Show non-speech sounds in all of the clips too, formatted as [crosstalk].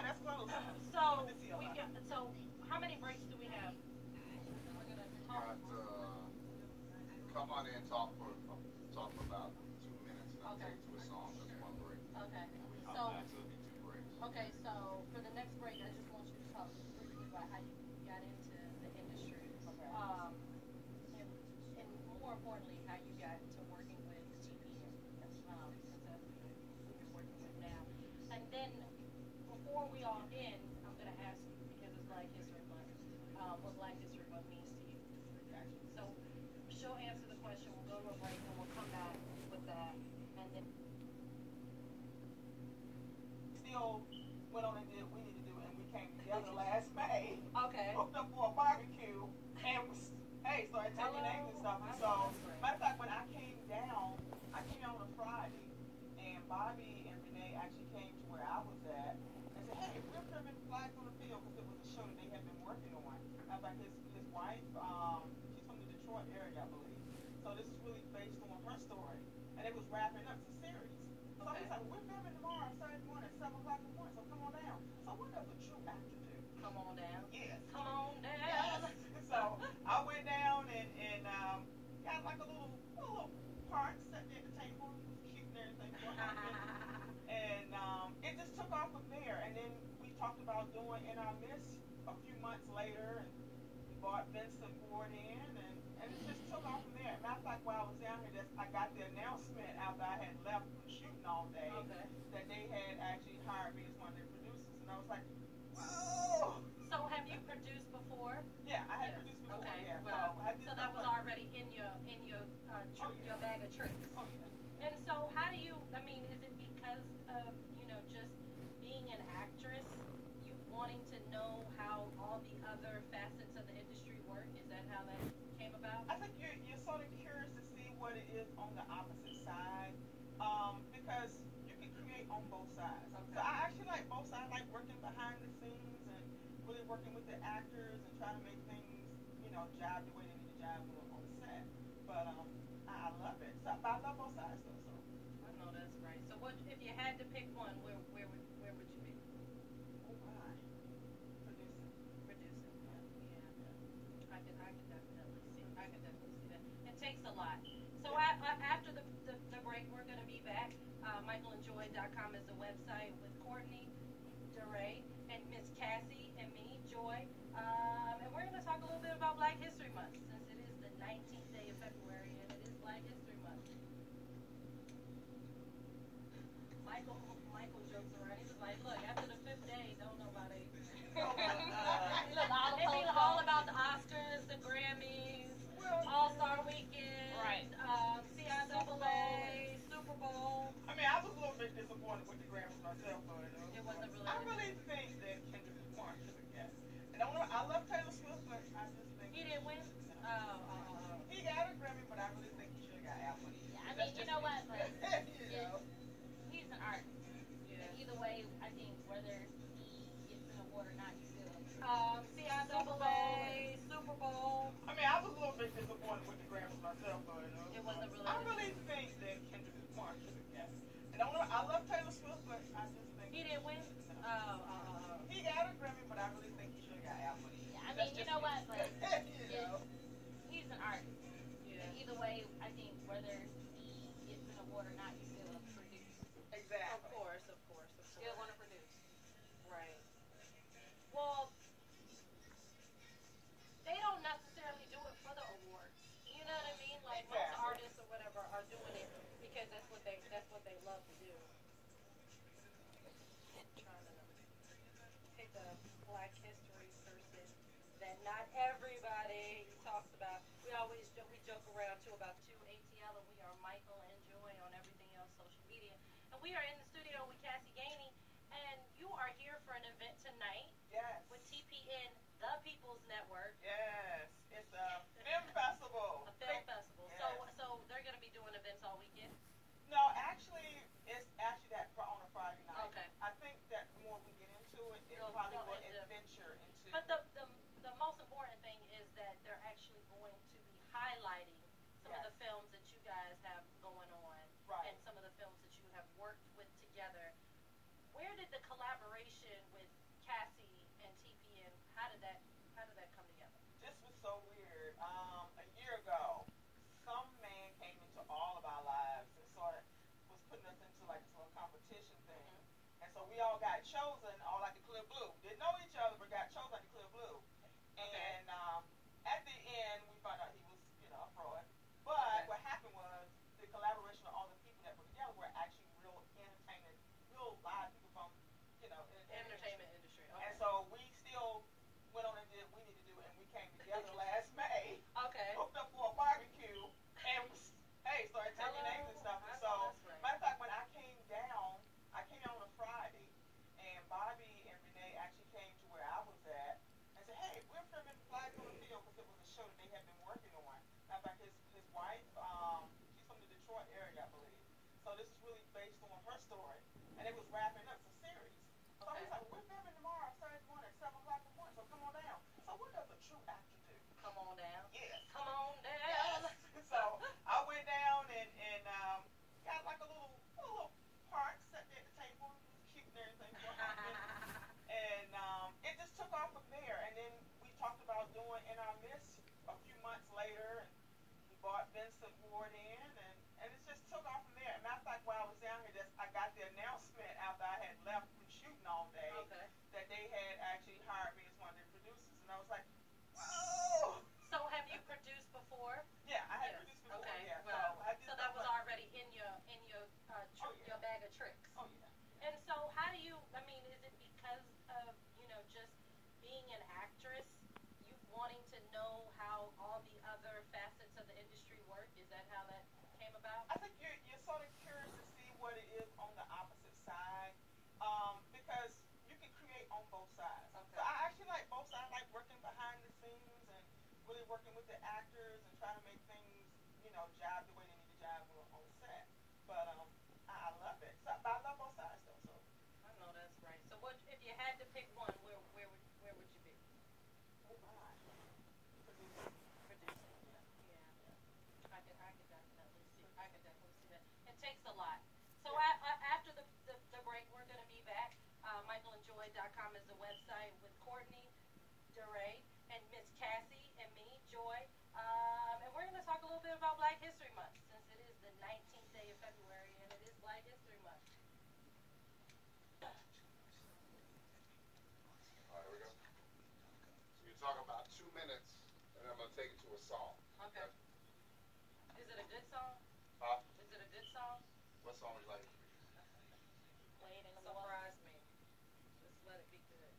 Yeah, that's close. So, Let me see a we got, so how many breaks do we have? Got, uh, come on in, talk for, talk for about two minutes, and I'll Okay. take to a song, that's one break. Okay, so, back, so be two breaks. okay, so for the next break, I just want you to talk briefly about how you got into the industry. Um, and, and more importantly, how you got to working with TPN, um, because that's who you're working with now. And then, before we all end, I'm gonna ask you, because it's Black History Month, um, what Black History Month means to you. So, she'll answer the a break, and we'll come back with that, and then Still went on and did what we need to do, and we came together last May. Okay. hooked up for a barbecue and was, hey, started taking names and stuff. And so, matter of fact, when I came down, I came down on a Friday, and Bobby and Renee actually came to where I was at and said, hey, we're filming Flags on the Field because it was a show that they had been working on. Matter of fact, his, his wife, um, so come on down. So what else would you like to do? Come on down. Yes. Come on down. [laughs] So I went down and, and um, got like a little, little part, set at the table, cute everything. [laughs] and um, it just took off from there. And then we talked about doing in our midst a few months later. And bought Vincent Ford and, and it just took off from there. Matter of fact, while I was down here, I got the announcement after I had left from shooting all day okay. that they had actually your in your uh, tr- your bag of tricks. And so how do you? I mean, is it because of you know just being an actress, you wanting to know how all the other facets of the industry work? Is that how that came about? I think you're, you're sort of curious to see what it is on the opposite side, um, because you can create on both sides. Okay. So I actually like both sides, I like working behind the scenes and really working with the actors and trying to make things, you know, jive the way they need to jive on, on the set. But um, I, I love it. So, I love both sides though. So I know that's right. So what if you had to pick one? Where where would where would you be? oh my, producing. Producing. Yeah. I can I can definitely see I can definitely see that. It takes a lot. So a, a, after the, the the break, we're gonna be back. Uh, MichaelandJoy.com is the website with Courtney, Daree, and Miss Cassie and me, Joy. Um, Um, CIAA, Super Bowl. I mean, I was a little bit disappointed with the Grammys myself, but uh, It wasn't really. I really think that Kendrick Lamar should have. And I, I love Taylor Swift, but I just think He didn't win. Oh, oh, oh. he got a Grammy, but I really think he should have got Apple. Yeah, I mean, you know me. what? But [laughs] you know? he's an artist. Yeah. Either way, I think whether because that's what they that's what they love to do. trying to pick a Black History person that not everybody talks about. We always we joke around too about two ATL and we are Michael and Joy on everything else social media. And we are in the studio with Cassie Gainey and you are here for an event tonight Yes. with TPN, the People's Network, Yes. It's a film festival. a film festival. So Yes. so they're gonna be doing events all weekend. No, actually, it's actually that fr- on a Friday night. Okay. I think that the more we get into it, it Go- probably go will into- adventure into. But the, the the most important thing is that they're actually going to be highlighting some of the films that you guys have going on right. and some of the films that you have worked with together. Where did the collaboration collaboration with Cassie and TPN, how did that how did that come together? This was so weird. Um, competition thing. Mm-hmm. And so we all got chosen, all like the clear blue. Didn't know each other, but got chosen like the clear blue. And um, at the end, we found out he was, you know, a fraud. But Okay. what happened was the collaboration of all the people that were together were actually real entertainment, real live people from, you know, entertainment. Entertainment industry. Okay. And so we still went on and did what we need to do, and we came together last May, okay. hooked up for a barbecue, and we, s- hey, started taking Hello. names and stuff. I And know so, that's right. matter of fact, when I came down, I came down on a Friday, and Bobby and Renee actually came to where I was at and said, hey, we're filming Fly to the Field because it was a show they had been working on. Of fact, his, his wife, um, she's from the Detroit area, I believe. So this is really based on her story, and it was wrapping up. It's a series. So Okay. he's like, we're filming tomorrow, Saturday morning at 7 o'clock in the morning, so come on down. So what does a true actor do? Come on down. Yes. Come on down. Yes. so I went down and, and um, got like a little, a little part, sat there at the table, it was cute and everything. for her. and um, it just took off from there. And then we talked about doing In Our Midst a few months later. And we brought Vincent Ward in, and, and it just took off from there. And matter of fact, while I was down here, just, I got the announcement after I had left from shooting all day okay. that they had actually hired me as one of their producers. And I was like, whoa! So have you produced before? Yeah, I had Yes. produced before. Okay. Yeah, Well, so I did so that was but- already in your in your uh, tr- Oh, yeah. your bag of tricks. Oh yeah. And so how do you? I mean, is it because of you know just being an actress, you wanting to know how all the other facets of the industry work? Is that how that came about? I think you're you're sort of curious to see what it is on the opposite side, um, because you can create on both sides. Okay. So I actually like both sides. I like working behind the scenes and really working with the actors and trying to make things, you know, jive the way they need to jive on, on set. But um, I, I love it. So, but I love both sides though. So I know that's right. So what if you had to pick one? Where where would where would you be? oh my, producing. Producing. Yeah. I could I could definitely see I could definitely see that. It takes a lot. So a, a, after the, the the break, we're gonna be back. Uh, MichaelAndJoy.com is the website with Courtney, Daree, and Miss Cassie and me, Joy. Um, and we're gonna talk a little bit about Black History Month since it is the 19th day of February and it is Black History Month. All right, here we go. So you talk about two minutes, and I'm gonna take it to a song. Okay. Is it a good song? Huh? Is it a good song? What song is like? Played in the. Surprise me. Just let it be good.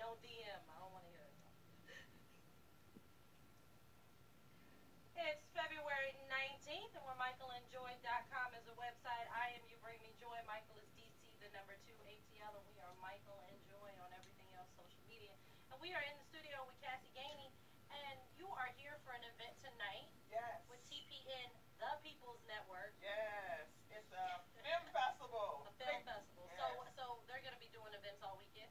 No DM. I don't want to hear it. [laughs] It's February 19th, and we're MichaelAndJoy.com is a website. I am You Bring Me Joy. Michael is DC, the number two ATL, and we are Michael and Joy on everything else social media. And we are in the studio with Cassie Gainey, and you are here for an event tonight Yes. with TPN, the People's Network. Yes. It's a film festival. a film festival. So Yes. so they're gonna be doing events all weekend.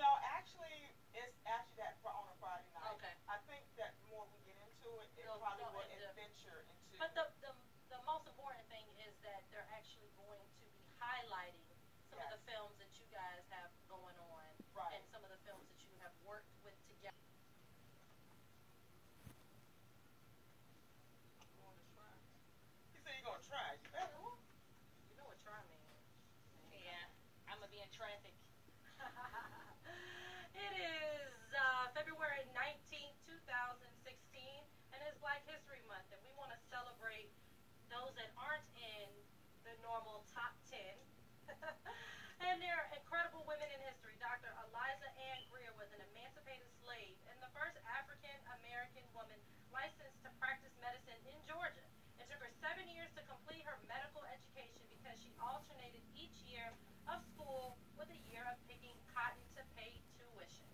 No, actually, it's actually that fr- on a Friday night. Okay. I think that the more we get into it, it They'll probably go will adventure into. But the, the the most important thing is that they're actually going to be highlighting some of the films that you guys have going on right. and some of the films that you have worked with together. He you're gonna try. You better. You know what try means. Yeah, I'm gonna be in traffic. [laughs] it is uh, February 19th, 2016, and it's Black History Month, and we want to celebrate those that aren't in the normal top 10. [laughs] and they're incredible women in history. Dr. Eliza Ann Grier was an emancipated slave and the first African American woman licensed to practice medicine in Georgia. It took her seven years to complete her medical education because she alternated each year of school with a year of picking cotton to pay tuition.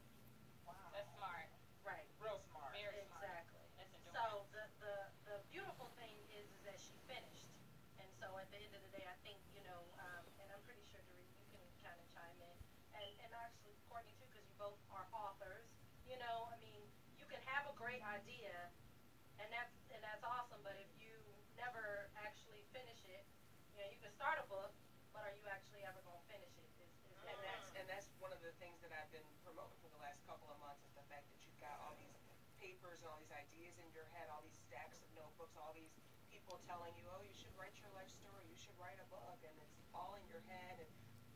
Wow. That's smart. Right. real smart. Very smart. Exactly. That's. So the, the the beautiful thing is is that she finished, and so at the end of the day, I think you know, um, and I'm pretty sure Daree, you can kind of chime in, and and actually Courtney too, because you both are authors. You know, I mean, you can have a great idea, and that's and that's awesome, but if you never actually finish it, you know, you can start a book, but are you actually ever going to finish it? Is, is, and that's and that's one of the things that I've been promoting for the last couple of months is the fact that you've got all these papers and all these ideas in your head, all these stacks of notebooks, all these people telling you, oh, you should write your life story, you should write a book, and it's all in your head. And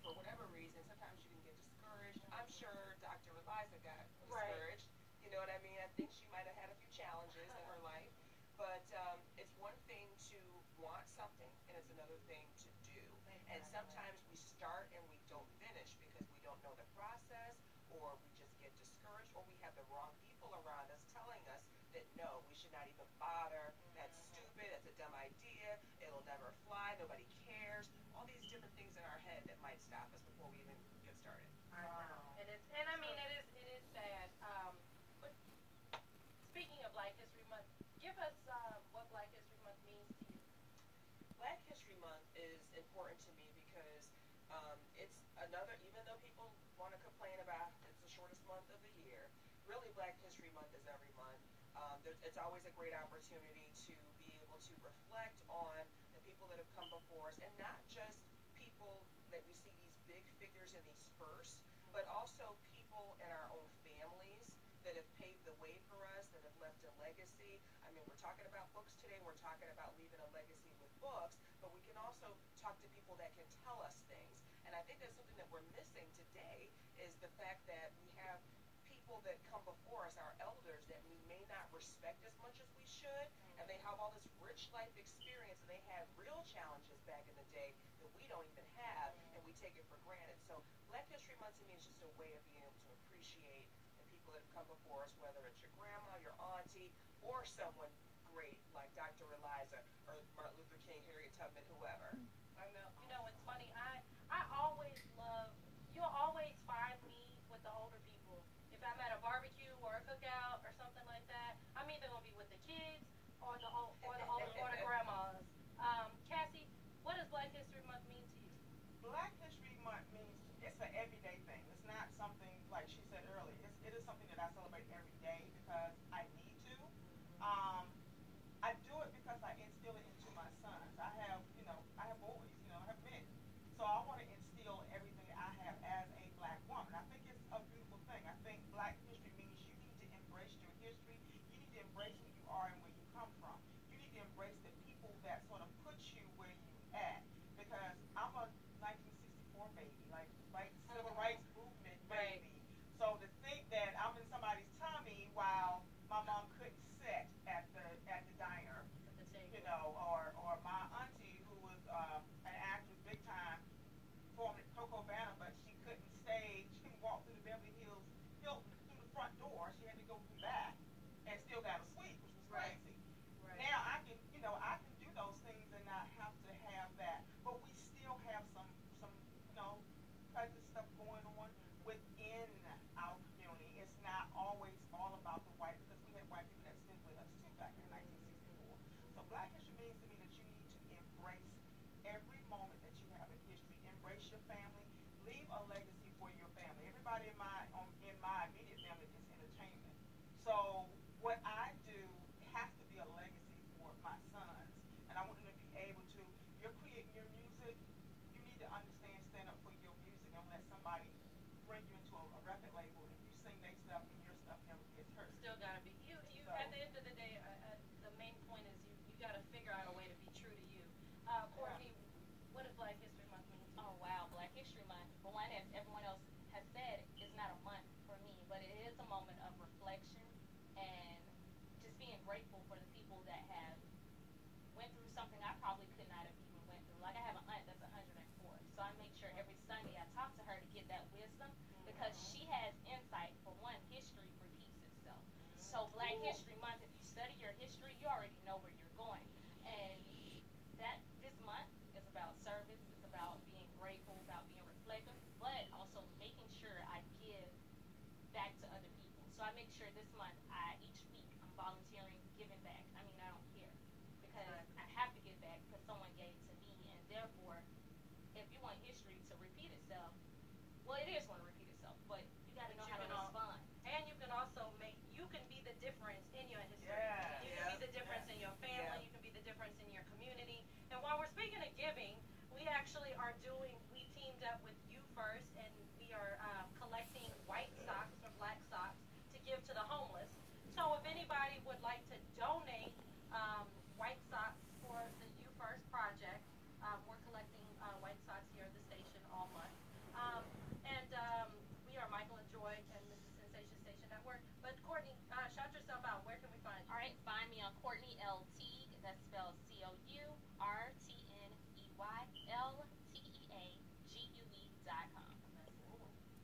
for whatever reason, sometimes you can get discouraged. I'm sure Dr. Eliza got Right. discouraged. You know what I mean? I think she might have had a few challenges in her life. But um, it's one thing to want something, and it's another thing to do. And sometimes we start and we don't finish because we don't know the process, or we just get discouraged, or we have the wrong people around us telling us that no, we should not even bother. That's stupid. That's a dumb idea. It'll never fly. Nobody cares. All these different things in our head that might stop us before we even get started. I know. And it's and I mean it is it is sad. Um, but speaking of Black History Month, give us uh, what Black History Month means to you. Black History Month is important to me because um, it's another, even though people want to complain about it's the shortest month of the year, really Black History Month is every month. Um, there's, it's always a great opportunity to be able to reflect on the people that have come before us and not just people that we see these big figures in these first, but also people in our own families that have paved the way for us, that have left a legacy. I mean, we're talking about books today, we're talking about leaving a legacy with books, but we can also talk to people that can tell us things. And I think that's something that we're missing today is the fact that we have people that come before us, our elders, that we may not respect as much as we should, and they have all this rich life experience, and they had real challenges back in the day that we don't even have, and we take it for granted. So Black History Month to me is just a way of being able to appreciate the people that have come before us, whether it's your grandma, your auntie, or someone great like Dr. Eliza or Martin Luther King, Harriet Tubman, whoever. I know. You know, it's funny. I I always love. You'll always find me with the older people. If I'm at a barbecue or a cookout or something like that, I'm either gonna be with the kids or the old or the older or the [laughs] grandmas. Um, Cassie, what does Black History Month mean to you? Black History Month means it's an everyday thing. It's not something like she said earlier. It's, it is something that I celebrate every day because I need to. Um, I do it because I instill it into my sons. I have, you know, I have boys, you know, I have men. So I want to instill everything that I have as a black woman. I think it's a beautiful thing. I think Black history means you need to embrace your history. You need to embrace who you are and where you come from. You need to embrace the people that sort of put you where you at. Because I'm a 1964 baby, like like civil rights movement Right. baby. So to think that I'm in somebody's tummy while my mom couldn't sit at the at the diner, At the you know, or or my auntie who was um, an actress big time, formed at Coco Banner, but she couldn't stay. She couldn't walk through the Beverly Hills Hilton through the front door. She had to go through that, and still got a suite, which was Right. crazy. Right. Now I can, you know, I can do those things and not have to have that. But we still have some, some, you know, prejudice stuff going on within our community. It's not always all about the white because we had white people that stood with us too back in 1964. So Black History means to me that you need to embrace every moment that you have in history. Embrace your family. Leave a legacy for your family. Everybody in my um, in my immediate family is entertainment. So what I do has to be a legacy for my sons, and I want them to be able to. You're creating your music. You need to understand, stand up for your music, and let somebody bring you into a, a record label and you sing their stuff and your stuff never gets heard. Still gotta be you. You So- at the end of the day, uh, uh, the main point is you. You gotta figure out a way to be true to you. Uh, Courtney, what does Black History Month mean? Oh wow, Black History Month. For one, as everyone else has said, it's not a month for me, but it is a moment of reflection and just being grateful for the people that have went through something I probably could not have even went through. Like I have an aunt that's 104, so I make sure every Sunday I talk to her to get that wisdom because she has insight. For one, history repeats itself. So Black History Month, you study your history, you already know where you're going. And that this month is about service, it's about being grateful, about being reflective, but also making sure I give back to other people. So I make sure this month I each week I'm volunteering, giving back. I mean I don't care. Because I have to give back because someone gave to me and therefore if you want history to repeat itself, well it is gonna repeat itself, but you gotta know But how to respond. And you can also make. You can be the difference difference in your community. And while we're speaking of giving, we actually are doing, we teamed up with You First, and we are uh, collecting white socks or black socks to give to the homeless. So if anybody would like to donate um, white socks for the You First project, um, we're collecting uh, white socks here at the station all month. Um, and um, we are Michael and Joy and Mrs. Sensation Station Network. But Courtney, uh, shout yourself out. Where can we find you? All right, find me on Courtney LT that's spelled C O U R T N E Y L T E A G U E dot com.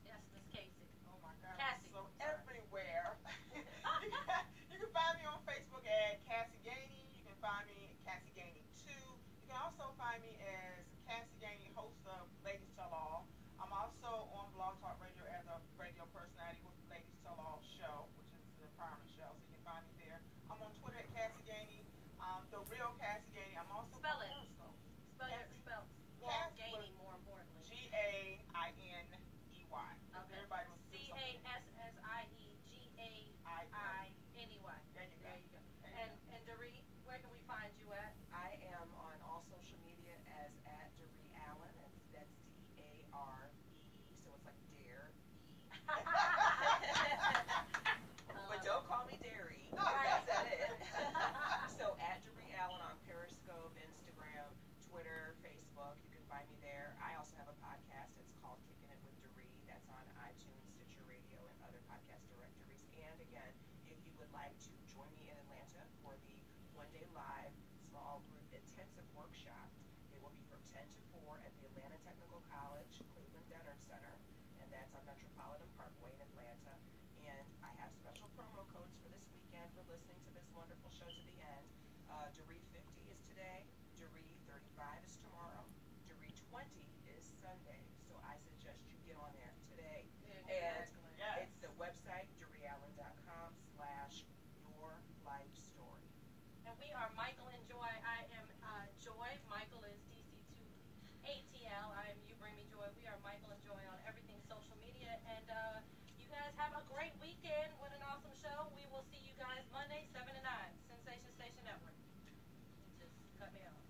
Yes, Miss Casey. Oh my God. Cassie. So everywhere. you, [laughs] can, you can find me on Facebook at Cassie Gainey. You can find me at Cassie Gainey 2. You can also find me as Cassie Gainey, host of Ladies Tell All. I'm also on Blog Talk Radio as a radio personality with Ladies Tell All show, which is the empowerment show. So you can find me there. I'm on Twitter at Cassie Gainey. Um, the real Cassie Gainey. I'm also Spell it. Spell your spell. Well, Cass gaining more importantly. G A I N E Y. Okay. Everybody was C A S S I E G A I I N E Y. There you go. There you go. And and Daree, where can we find you at? I am on all social media as at Daree Allen, and that's D A R E E, so it's like dare E. But don't call me Dairy. Right. That's it. so at Daree Allen on Periscope, Instagram, Twitter, Facebook, you can find me there. I also have a podcast. It's called Kicking It with Daree. That's on iTunes, Stitcher Radio, and other podcast directories. And again, if you would like to join me in Atlanta for the one day live small group intensive workshop, it will be from 10 to 4 at the Atlanta Technical College Cleveland Dennard Center, and that's on Metropolitan Parkway in Atlanta. And I have special promo codes for this weekend for listening to this wonderful show to the end. Uh, Daree 50 is today, Daree 35 is tomorrow, Daree 20 is Sunday. So I suggest you get on there today. And Yes. it's the website, DareeAllen.com slash your life story. And we are Michael and Joy. I am uh, Joy. Michael is DC2ATL. I am You Bring Me Joy. We are Michael and Joy on everything social media. And uh, you guys have a great weekend. What an awesome show. We will see you guys Monday, 7 to 9. Sensation Station Network. Just cut me off.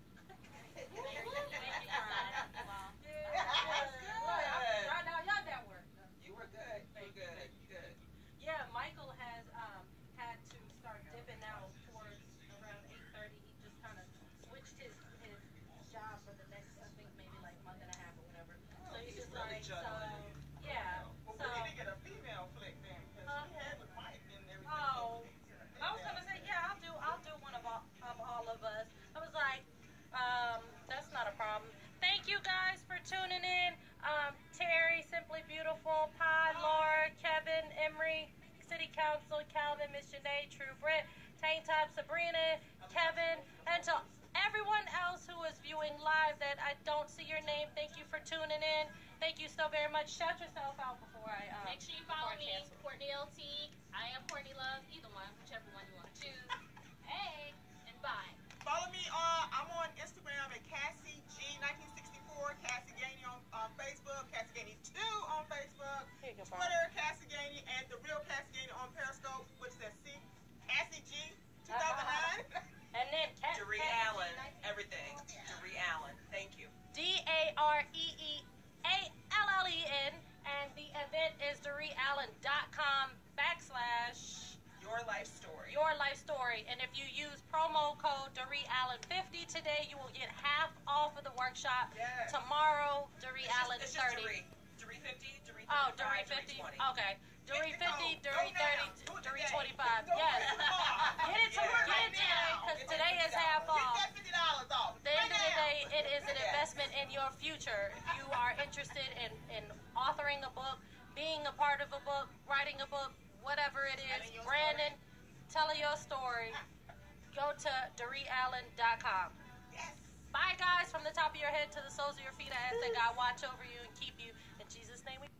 Tomorrow, just- Allen just 30. Daree. Daree 50, Daree 35, Oh, Daree 50. 20. Okay. The 50, code. Daree 30, Do it Doree today. 25. Do Yes. Get it to Yeah, get it today because today is half off. Get that fifty dollars off. At the end of the day, it is an investment in your future. If you are interested in, in authoring a book, being a part of a book, writing a book, whatever it is, Telling is, your Brandon, telling your story, go to DareeAllen.com. Bye, guys, from the top of your head to the soles of your feet. I ask that God watch over you and keep you. In Jesus' name we